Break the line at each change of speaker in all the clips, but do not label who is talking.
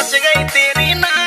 बच गई तेरी नार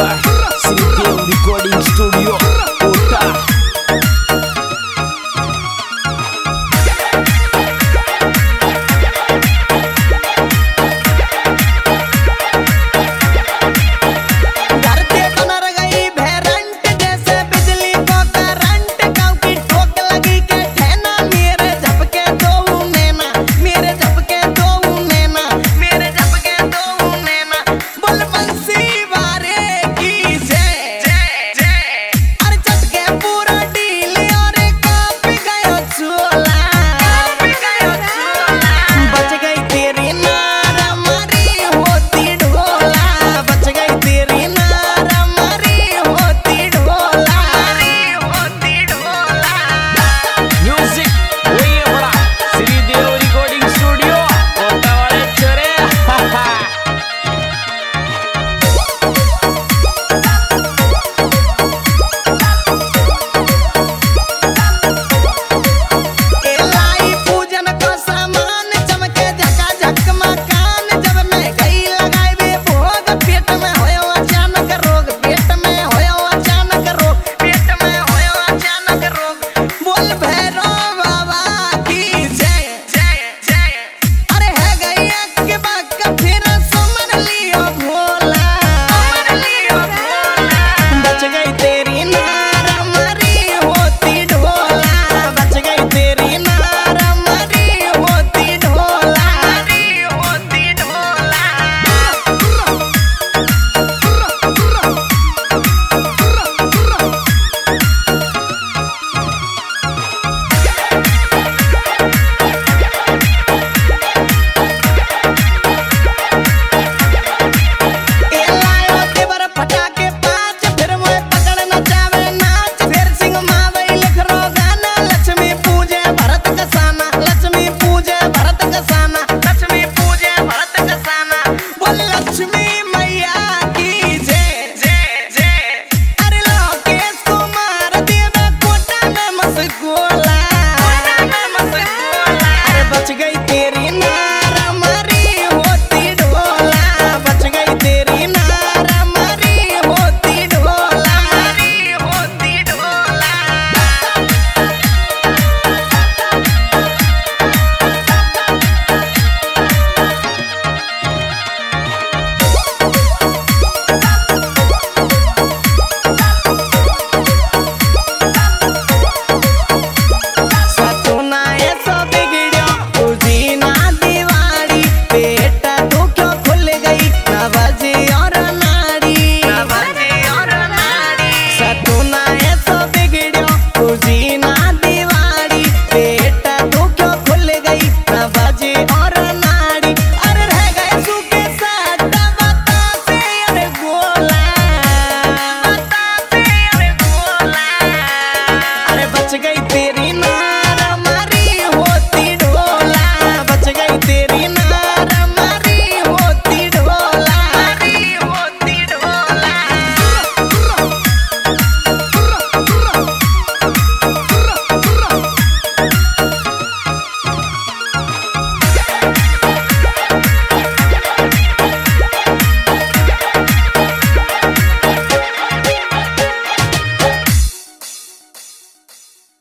Music